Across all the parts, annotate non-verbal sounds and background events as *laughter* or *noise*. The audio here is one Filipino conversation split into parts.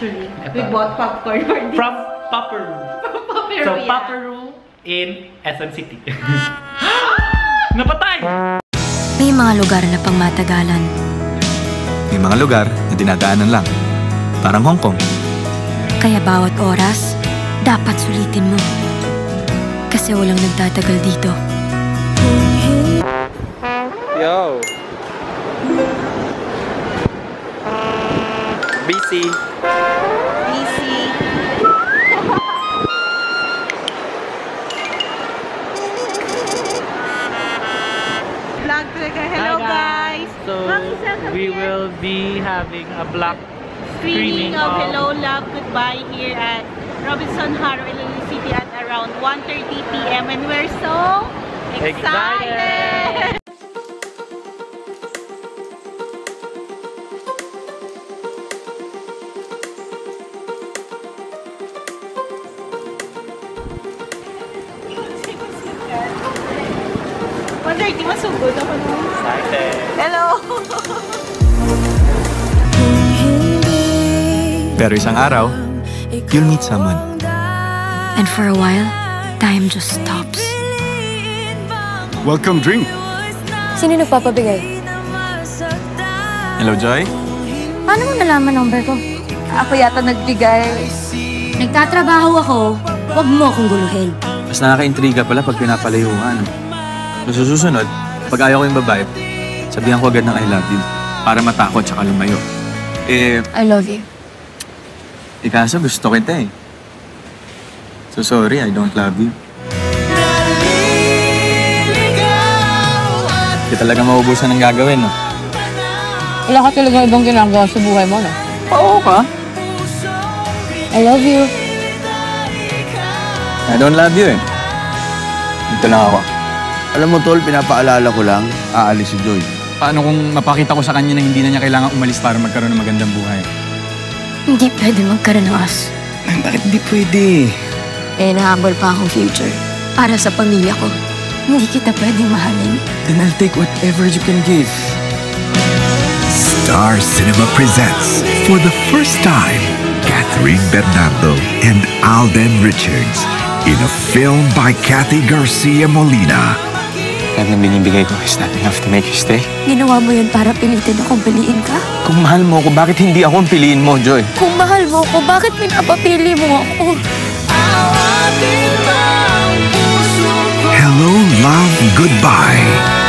actually. Ito. We bought popcorn for this. From Paparu. Paperu, *laughs* So, yeah. Paparu in SM City. *laughs* *gasps* Napatay! May mga lugar na pang matagalan. May mga lugar na dinadaanan lang. Parang Hong Kong. Kaya bawat oras, dapat sulitin mo. Kasi walang nagtatagal dito. Yo! BC. Easy. Vlog talaga. Hello Hi, guys. So, we will be having a black screening screening of of- Hello Love Goodbye here at Robinson Haro, Iloilo City at around 1.30 p.m. and we're so excited! Excited! Pero isang araw, you'll meet someone. And for a while, time just stops. Welcome drink. Sino nagpapabigay? Hello, Joy? Paano mo nalaman number ko? Ako yata nagbigay. Nagtatrabaho ako, huwag mo akong guluhin. Mas nakaka-intriga pala pag pinapalayuan. So, sa susunod, pag ayaw ko yung babae, sabihan ko agad ng I love you para matakot tsaka lumayo. Eh, I love you. ikaso gusto kita eh. So sorry, I don't love you. Hindi talaga maubusan ng gagawin, no? Wala ka talaga ibang ginagawa sa buhay mo, no? Oo ka. I love you. I don't love you eh. Dito lang ako. Alam mo, Tol, pinapaalala ko lang, aalis si Joy. Paano kung mapakita ko sa kanya na hindi na niya kailangan umalis para magkaroon ng magandang buhay? Hindi pwede magkaroon ng us. Bakit di pwede? Eh, nahabol pa akong future. Para sa pamilya ko. Hindi kita pwedeng mahalin. Then I'll take whatever you can give. Star Cinema presents, for the first time, Catherine Bernardo and Alden Richards in a film by Kathy Garcia Molina. Lahat ng binibigay ko is not enough to make you stay. Ginawa mo yun para pilitin akong piliin ka? Kung mahal mo ako, bakit hindi ako ang piliin mo, Joy? Kung mahal mo ko, bakit pinapapili mo ako? Hello, love, goodbye.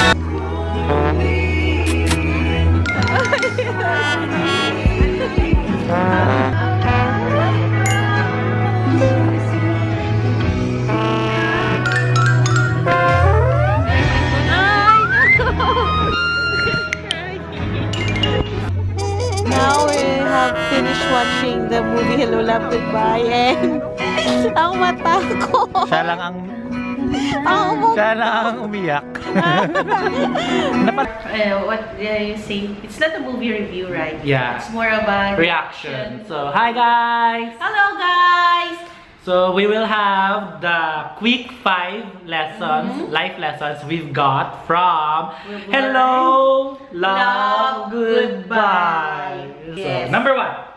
Watching the movie Hello Love Goodbye and *laughs* ang mata ko. Siya lang ang, umu- siya lang ang umiyak. *laughs* Uh, what uh, you say? It's not a movie review, right? Yeah. It's more of a Reaction. So, hi guys! Hello, guys! So, we will have the quick five lessons, life lessons we've got from We've Hello, Love, Love, Goodbye. Goodbye. Yes. So, number one.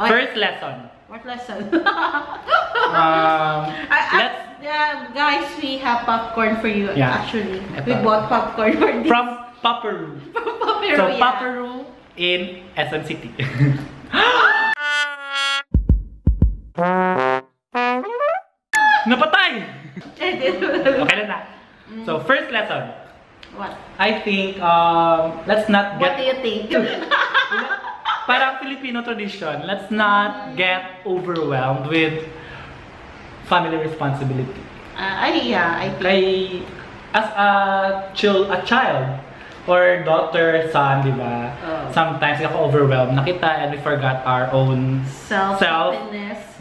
Okay. First lesson. What lesson? *laughs* Um, let's yeah, guys, we have popcorn for you. Yeah. Actually, Ito. we bought popcorn for this. from Paparu. *laughs* Paperu, So, yeah. Paparu in SM City. *laughs* Napatay! Okay na na. So, first lesson. what? I think, um, let's not get. What do you think? Parang Filipino tradition, let's not get overwhelmed with family responsibility. uh, ay, yeah, I think. Kay, as a, chil, a child, or daughter, son, di ba? Oh. Sometimes ako overwhelmed na kita and we forgot our own Self, self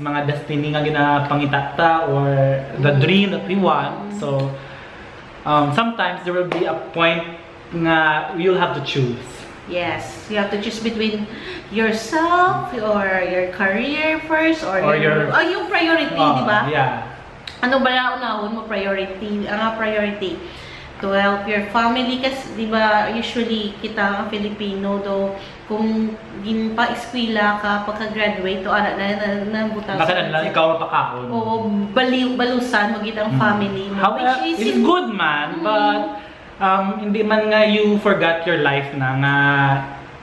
mga destiny nga ginapangitata or the dream that we want. So, um, sometimes there will be a point nga you'll have to choose. Yes, you have to choose between yourself or your career first or, Or your, your- oh, yung priority, Oh, di ba? Yeah. Ano ba na unahon mo priority? Ang nga priority. to help your family kasi di ba usually kita ang Filipino do kung gin pa eskwela ka pagka-graduate to ana na na, na butang Baka na lang ikaw mapakaon. o baliw balusan mo gitang family mo However, which is it's good man, but um, hindi man nga you forgot your life na nga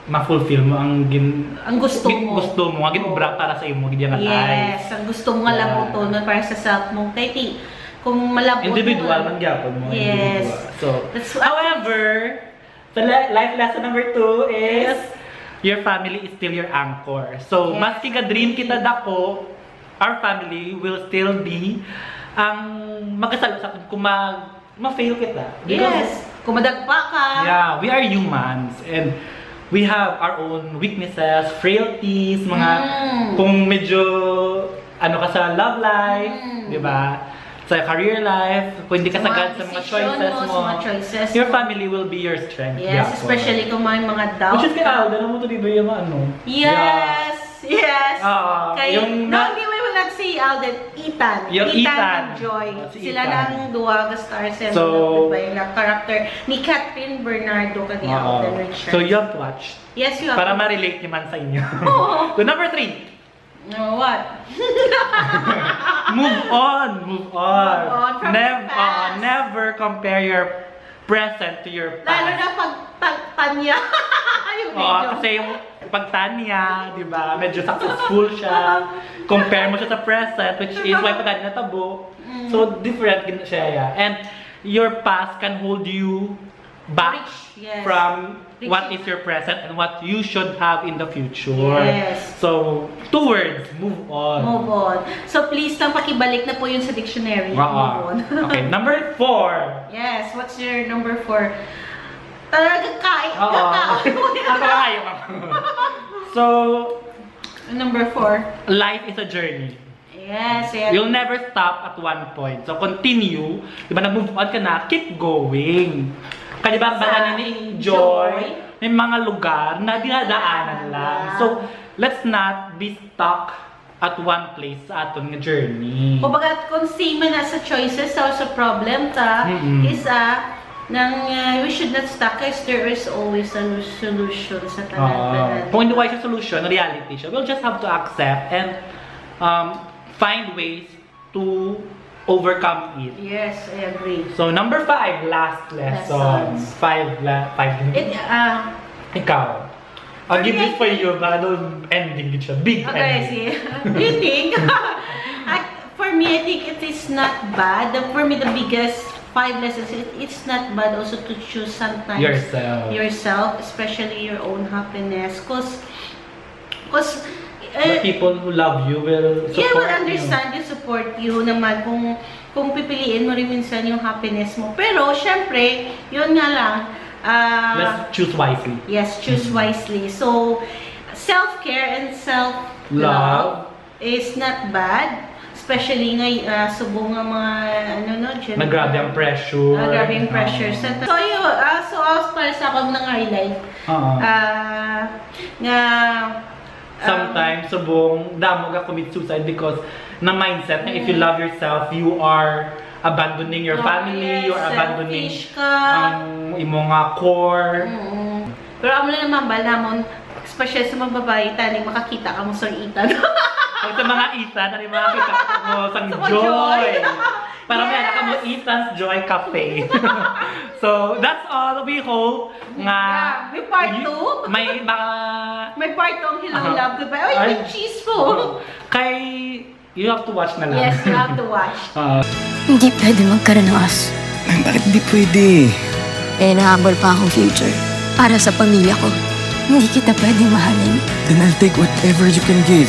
ma-fulfill mo ang gin Ang gusto gin- mo. gusto mo nga ginubra para sa imo gid nga. Yes, ang gusto mo nga Yeah. labuton mo para sa self mo. Kaya ti, kung malabot Individual man gyapon mo. Yes. individual. So, That's however, the li- life lesson number two is your family is still your anchor. So, Yes. maski ka dream kita dako, our family will still be ang magkasalo sa kung mag ma-fail kita. Yes. Kung madagpa ka. Yeah, we are humans and we have our own weaknesses, frailties, mga Mm. kung medyo ano ka sa love life, Mm. 'di ba? Sa career life, kung hindi ka sagad sa mga choices mo, mga choices your family will be your strength. Yes, Yeah, especially kung may mga doubt. Which is kay Alden, ano mo to di ba yung ano? Yes! Yes! Ah, Kay, yung no, na- lang si Alden, Ethan. Yung Ethan. and Joy. Si Sila Ethan. lang duwa, the stars and So- so, yung character ni Catherine Bernardo kani Oo. Alden Richards. So you have to watch. yes, you have Para ma-relate naman sa inyo. *laughs* Oo. so number three, No, what? *laughs* move on, move on. Move on from never, the past. never compare your present to your past. Lalo na pag tag- tanya. *laughs* yung Oo, kasi yung pagtanya, di ba, medyo successful siya. Compare mo siya sa present, which is why pagka natabo. Mm. So, different siya. Yeah. And your past can hold you back Reach, yes. from Reach what is your present and what you should have in the future. Yes. So, two words, move on. Move on. So please lang pakibalik na po yun sa dictionary. Oo. Move on. okay, *laughs* number four. yes, what's your number four? Talaga kain. Oo. *laughs* Ayaw ako. *laughs* So, number four. life is a journey. Yes, yes. You'll never stop at one point. So, continue. Di ba, nag-move on ka na, keep going. Di ba, Sa baka na ni joy. Joy, may mga lugar na dinadaanan lang. So, let's not be stuck at one place sa aton nga journey. Kumbaga, kung same na sa choices sa sa problem ta, Mm-mm. is ah, nang uh, we should not stuck as there is always a solution sa Uh, tanan-tanan. kung hindi yung solution, reality siya, we'll just have to accept and um, find ways to overcome it. Yes, I agree. So, number five, last lesson. Lessons. Five, la five. It, ah, Ikaw. I'll For give this for you, but ano, ending din siya. Big Okay, ending. see. you think? For me, I think it is not bad. For me, the biggest five lessons, it, it's not bad also to choose sometimes Yourself. yourself, especially your own happiness. Cause, cause, The eh, people who love you will support yeah, will you. understand you, support you naman kung kung pipiliin mo rin minsan yung happiness mo. Pero, syempre, yun nga lang, ah, Let's choose wisely. Yes, choose wisely. So, self-care and self-love Love. is not bad. Especially nga, uh, subong nga mga, ano no, Jen? Nagrabe ang pressure. Ah, grabe yung pressure. Oo. Sa so, yun, ah, so, as para sa akong nang highlight, Oo. ah, nga, Sometimes, subong, damo ka commit suicide because na mindset na if you love yourself, you are abandoning your Oh, family, yes, you're abandoning ka. ang imo nga core. mm, pero amo na naman ba, namon, especially sa mga babae, tanig makakita ka mo sa itan. *laughs* Pag *laughs* sa mga Ethan, ano yung mga kita mo sang Sa joy. Para may Yes. anak ka mo Ethan's Joy Cafe. *laughs* so, that's all. We hope nga... Yeah, may part y- two. May mga... *laughs* May part tong Hello Aha. Love Goodbye. Ay, Ay. may cheese po. Kay... You have to watch na lang. Yes, you have to watch. Ah. Hindi pwede magkaroon ng us. Ay, bakit di pwede? Eh, nahabol pa akong future. Para sa pamilya ko. Hindi kita pwedeng mahalin. Then I'll take whatever you can give.